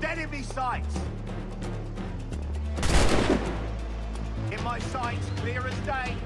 Dead in me sights. In my sights, clear as day.